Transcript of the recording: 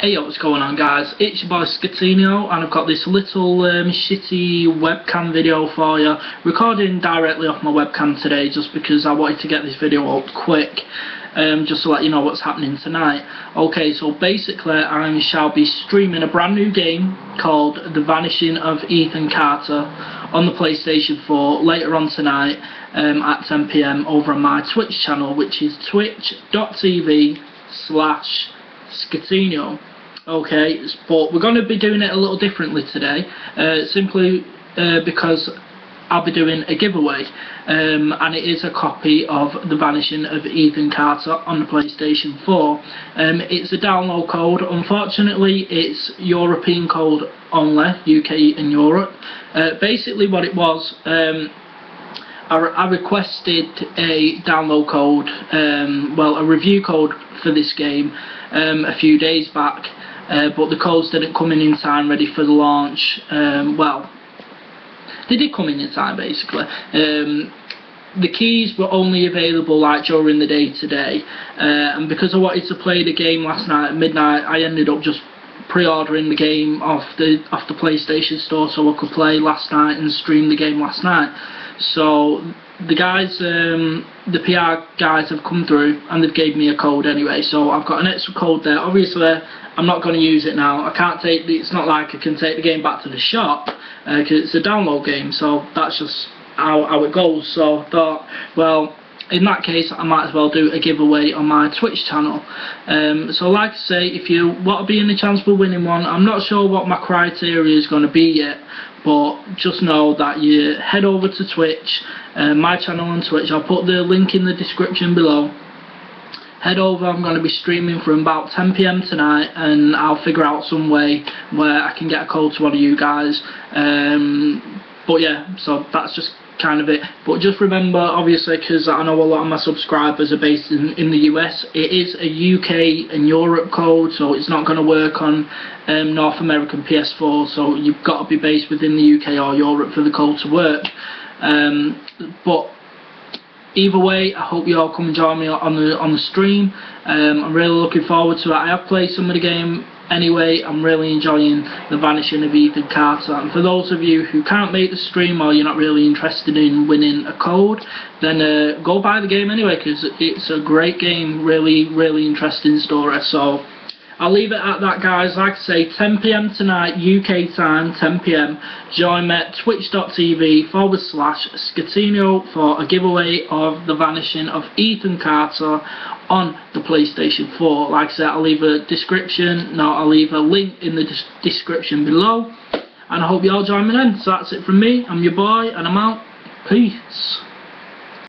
Hey what's going on guys, it's your boy Scatigno and I've got this little um, shitty webcam video for you recording directly off my webcam today just because I wanted to get this video up quick um, just to let you know what's happening tonight. Okay so basically I shall be streaming a brand new game called The Vanishing of Ethan Carter on the PlayStation 4 later on tonight um, at 10pm over on my Twitch channel which is twitch.tv slash Okay, but we're going to be doing it a little differently today, uh, simply uh, because I'll be doing a giveaway, um, and it is a copy of The Vanishing of Ethan Carter on the PlayStation 4. Um, it's a download code, unfortunately it's European code only, UK and Europe. Uh, basically what it was, um, I, I, requested a download code, um, well a review code for this game um, a few days back uh, but the codes didn't come in in time ready for the launch um, well they did come in in time basically. Um, the keys were only available like during the day today uh, and because I wanted to play the game last night at midnight I ended up just pre-ordering the game off the off the PlayStation store so I could play last night and stream the game last night so the guys, um, the PR guys have come through and they've gave me a code anyway. So I've got an extra code there. Obviously, I'm not going to use it now. I can't take. The, it's not like I can take the game back to the shop because uh, it's a download game. So that's just how, how it goes. So I thought, well, in that case I might as well do a giveaway on my Twitch channel. Um, so like I say if you want to be in the chance for winning one I'm not sure what my criteria is going to be yet but just know that you head over to Twitch uh, my channel on Twitch. I'll put the link in the description below. Head over I'm going to be streaming from about 10pm tonight and I'll figure out some way where I can get a call to one of you guys. Um, but yeah so that's just kind of it. But just remember obviously because I know a lot of my subscribers are based in, in the US it is a UK and Europe code so it's not going to work on um, North American PS4 so you've got to be based within the UK or Europe for the code to work. Um, but either way I hope you all come and join me on the on the stream. Um, I'm really looking forward to it. I have played some of the game Anyway, I'm really enjoying The Vanishing of Ethan Carter. And for those of you who can't make the stream or you're not really interested in winning a code, then uh, go buy the game anyway because it's a great game, really, really interesting story. So I'll leave it at that guys, like I say, 10pm tonight, UK time, 10pm, join me at twitch.tv forward slash Scatigno for a giveaway of The Vanishing of Ethan Carter on the PlayStation 4. Like I said, I'll leave a description, no, I'll leave a link in the description below, and I hope you all join me then. So that's it from me, I'm your boy, and I'm out, peace.